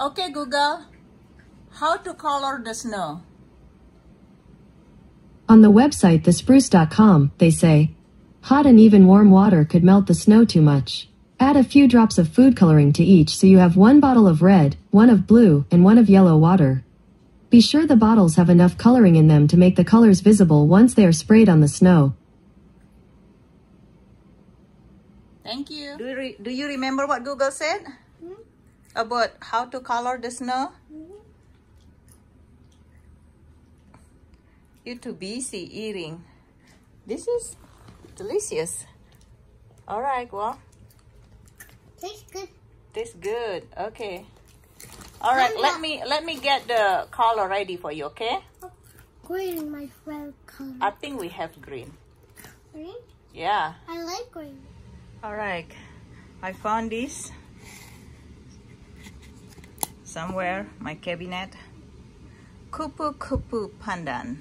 Okay, Google. How to color the snow? On the website thespruce.com, they say, hot and even warm water could melt the snow too much. Add a few drops of food coloring to each so you have one bottle of red, one of blue, and one of yellow water. Be sure the bottles have enough coloring in them to make the colors visible once they are sprayed on the snow. Thank you. Do you, do you remember what Google said? Mm -hmm. About how to color the snow? Mm -hmm. You're too busy eating. This is delicious. All right, well. Tastes good. Tastes good. Okay. All right, let me let me get the color ready for you, okay? Green, my favorite color. I think we have green. Green? Yeah. I like green. All right, I found this somewhere, my cabinet. Koepoe Koepoe Pandan.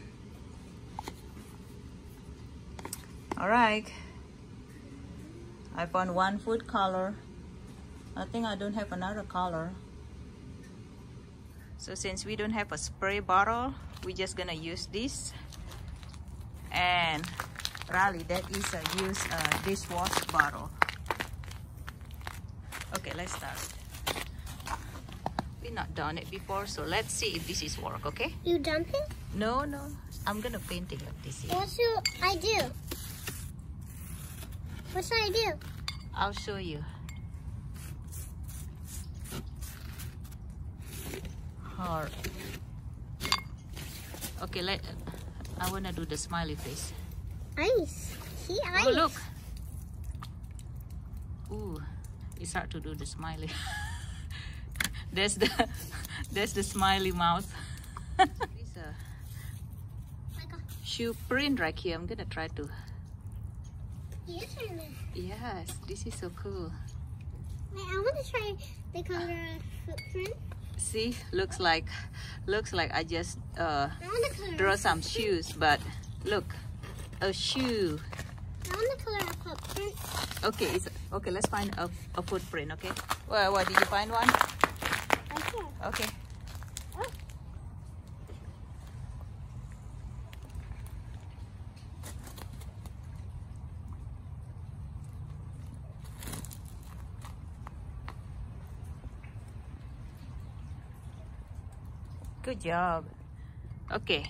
All right, I found one food color. I think I don't have another color. So since we don't have a spray bottle, we're just gonna use this. And Raleigh, that is a use a dishwash bottle. Okay, let's start. Not done it before, so let's see if this is work, okay? You dumping? No, no. I'm gonna paint it like this. What should I do? What should I do? I'll show you. hard. Okay, let I wanna do the smiley face. Ice. See oh, ice. Oh look. Ooh, it's hard to do the smiley. there's the there's the smiley mouth. It's a shoe print right here. I'm gonna try to. Yes, yes, this is so cool. Wait, I want to try the color footprint see looks like looks like I just uh, draw some shoes but look a shoe I want the color footprint. okay it's okay let's find a, a footprint okay well what did you find one okay Good job. Okay.